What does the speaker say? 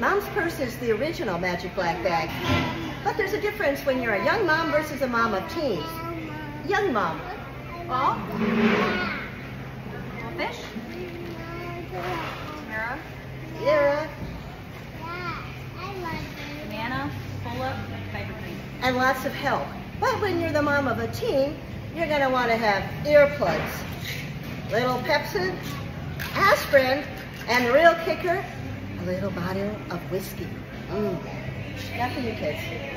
Mom's purse is the original Magic Black bag. But there's a difference when you're a young mom versus a mom of teens. Young mom. Ball? Fish? Tara? Era, Banana? Pull-up? Diaper cream. and lots of help. But when you're the mom of a teen, you're going to want to have earplugs, little Pepsi, aspirin, and the real kicker, little bottle of whiskey. Mm. Not for you kids.